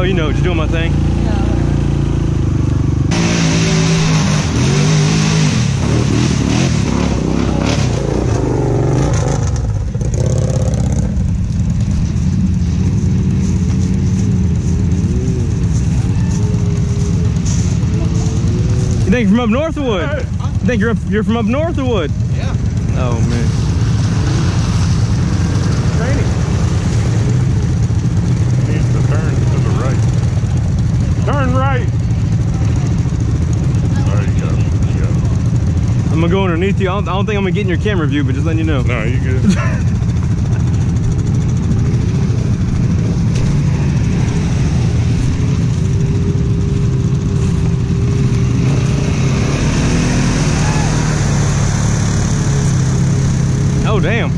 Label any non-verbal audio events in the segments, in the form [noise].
Oh, you know, just doing my thing. You think you're from up north or what? You think you're up, you're from up north or what? Yeah. Oh man. Training. Needs to turn to the right. Turn right. There you go. You got it. I'm gonna go underneath you. I don't, I don't think I'm gonna get in your camera view, but just letting you know. No, you good. [laughs] Oh damn.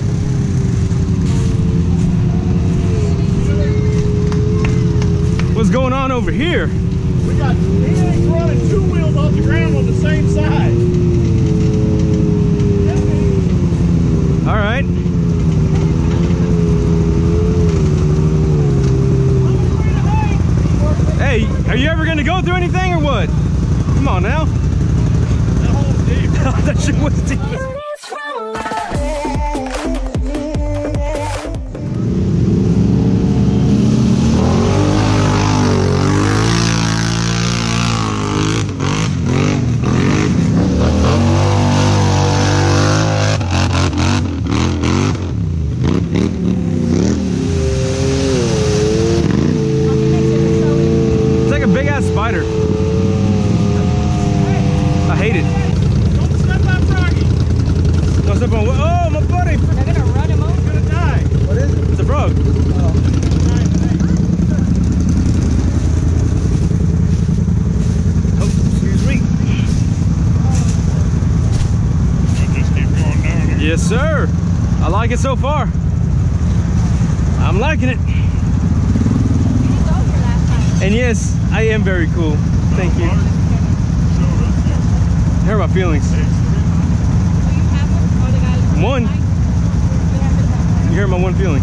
What's going on over here? We got he ain't running two wheels off the ground on the same side. All right. Hey, are you ever gonna go through anything or what? Come on now. That whole deep. that shit was deep. It's like a big ass spider. I hate it. Don't step on Froggy. Don't step on. Oh, my buddy. They're gonna run him over. He's gonna die. What is it? It's a frog. Oh, excuse me. You just keep going down here. Yes, sir. I like it so far. I'm liking it. And yes, I am very cool. Thank you. Hurt my feelings. One? You hurt my one feeling.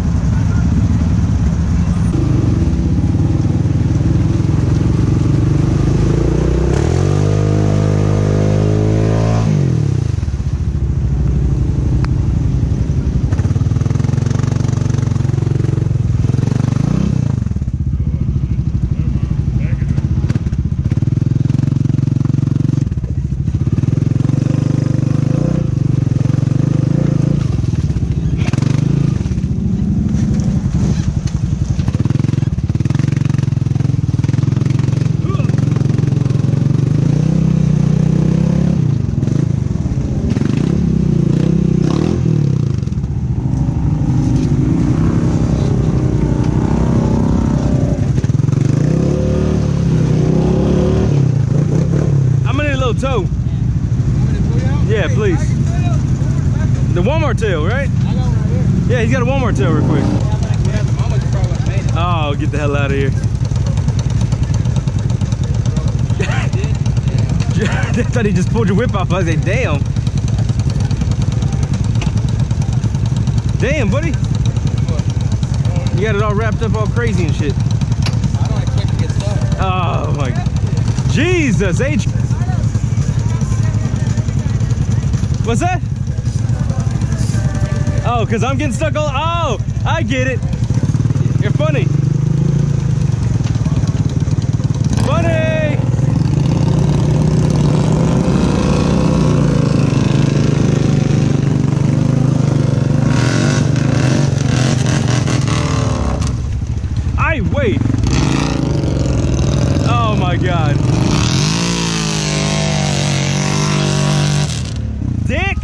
I'm gonna need a little tow. Yeah, please. The Walmart tail, right? I got one right here. Yeah, he's got a Walmart tail real quick. We have the mama's probably would have made it. Oh, get the hell out of here. [laughs] I thought he just pulled your whip off. I was like, damn. Damn, buddy. You got it all wrapped up all crazy and shit. I don't expect to get stuck. Oh my Jesus, H. What's that? Oh, because I'm getting stuck all oh, I get it. You're funny. Funny! I wait. Oh my god. Dick!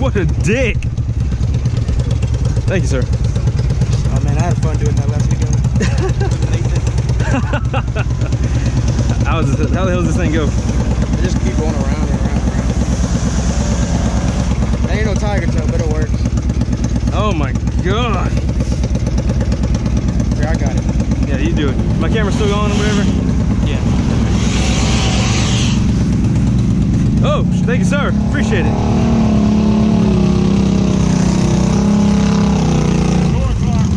what a dick! Thank you, sir. Had fun doing that last weekend. [laughs] How, is this, how the hell does this thing go? I just keep going around and around and around. That ain't no tiger tail, but it works. Oh my god! Here, I got it. Yeah, you do it. My camera's still going or whatever? Yeah. Oh, thank you, sir. Appreciate it. Four o'clock.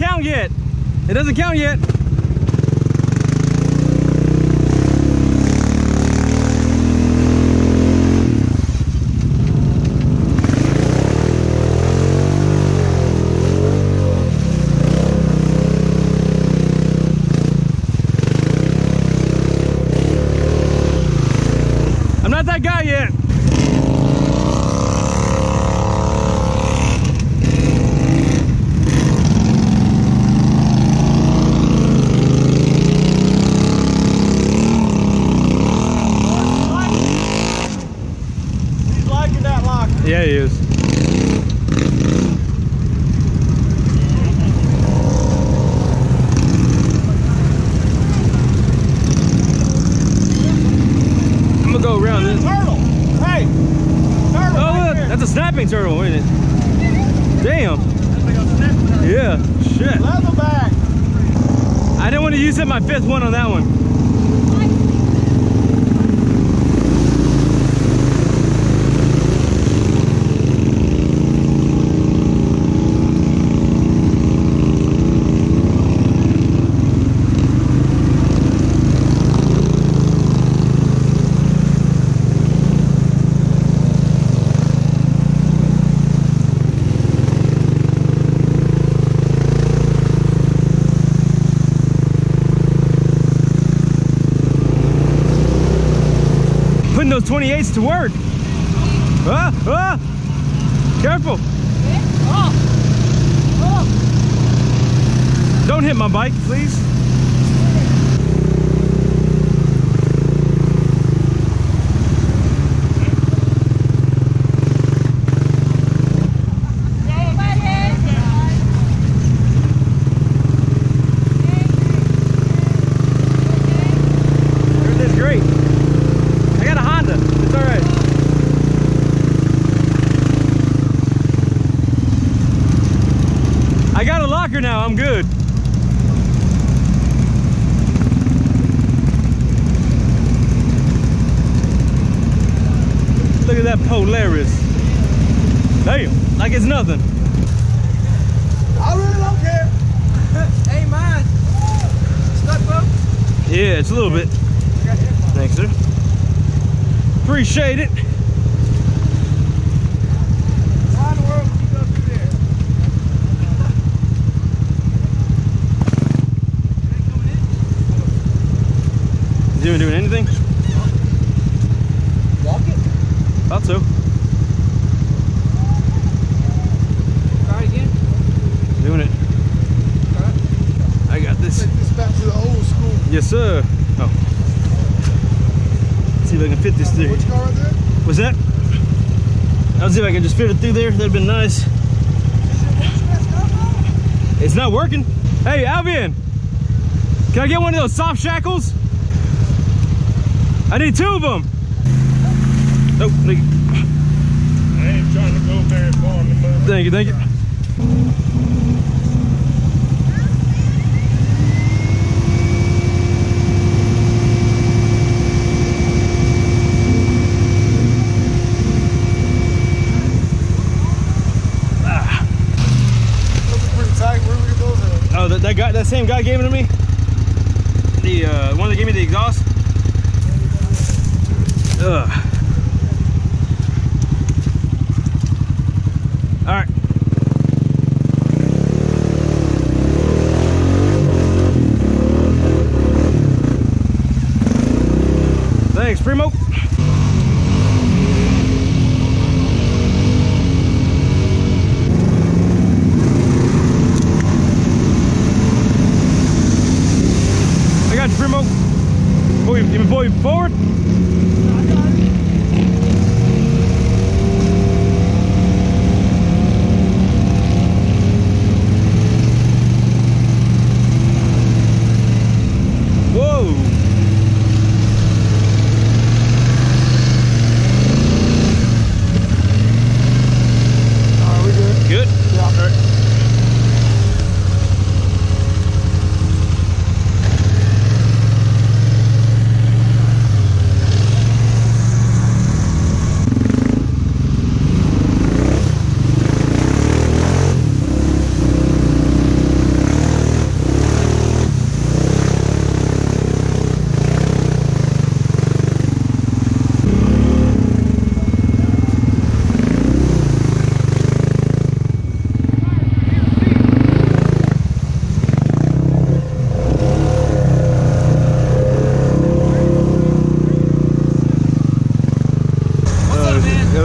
count yet. It doesn't count yet. I'm not that guy yet. He's liking that lock. Yeah, he is. I'm gonna go around this. Turtle. Hey. Turtle. Oh, right look, that's a snapping turtle, isn't it? Damn. Yeah, shit. Leatherback. I didn't want to use it my fifth one on that one. To work. Ah, ah. Careful. Don't hit my bike, please. Everything's great. I got a Honda. It's all right. I got a locker now. I'm good. Look at that Polaris. Damn, like it's nothing. I really don't care. [laughs] hey, mine. Stuck, bro? Yeah, it's a little bit. Thanks, sir. Appreciate it. Why in the world would you go through there? Is he doing anything? Walk it. Thought so. Try again. Doing it. I got this. Take this back to the old school. Yes, sir. Oh. see if I can fit this through. Which car right there? What's that? I'll see if I can just fit it through there. That'd been nice. It's not working. Hey, Alvean, can I get one of those soft shackles? I need two of them. Nope. Thank you. I ain't trying to go very far in the. Thank you. Thank you. Oh, that, that guy, that same guy gave it to me. The uh, one that gave me the exhaust. Ugh.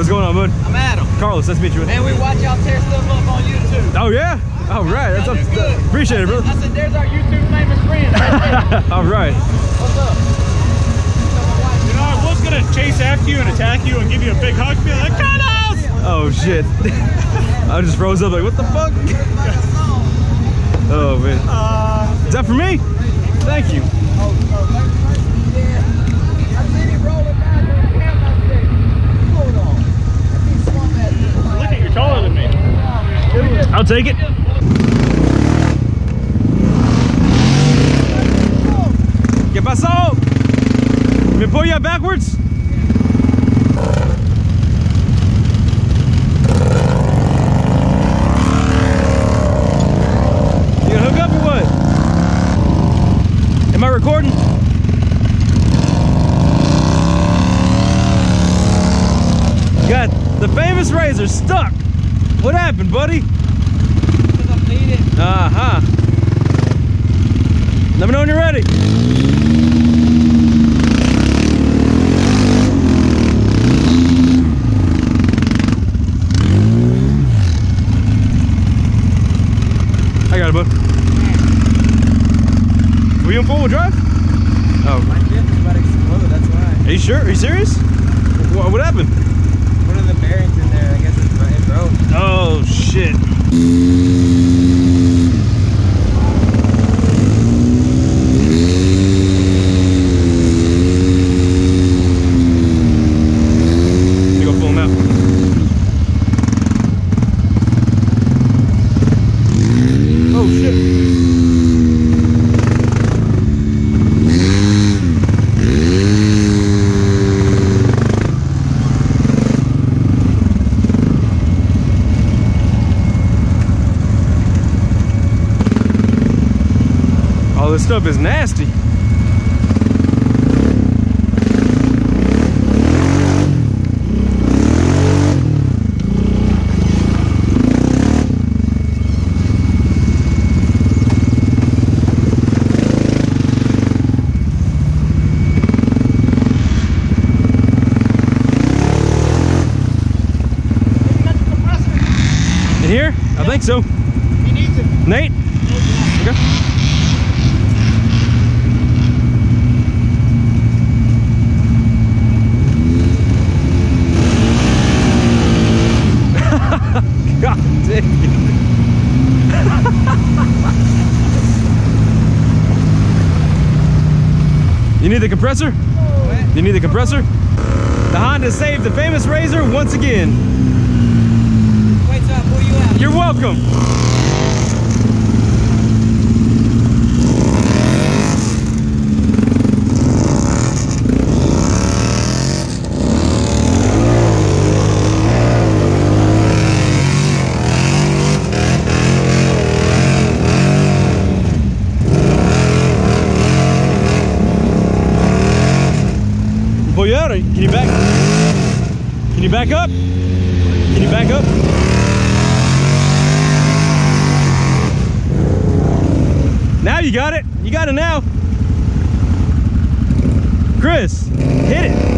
Carlos. Nice to meet you. And we watch y'all tear stuff up on YouTube. Oh yeah. All right. That's Y'all up. do good. Appreciate it, I brother. said, there's our YouTube famous friend. Right. [laughs] All right. What's up? You know, I was gonna chase after you and attack you and give you a big hug, be like, Carlos! Oh shit. [laughs] I just froze up like, what the fuck? oh man. Uh, Is that for me? Thank you. Oh, Look at you're taller than me. I'll take it. ¿Qué pasó? ¿Me apoya backwards? You hook up or what? Am I recording? Got the famous RZR stuck. What happened, buddy? Uh huh. Let me know when you're ready. I got it, bud. Were you in four wheel drive? Oh, My jet about to explode, that's why. are you sure? Are you serious? What, what happened? One of the bearings in there, I guess it's, it broke. Oh shit. Let me go pull him out. Oh shit. All this stuff is nasty. In here? I think so. He needs it. Nate? Okay. God dang it. you need the compressor? You need the compressor? The Honda saved the famous RZR once again. Wait till I pull you. You're welcome. Pull you out, or can you back? Can you back up? Can you back up? Now you got it. You got it now. Chris, hit it.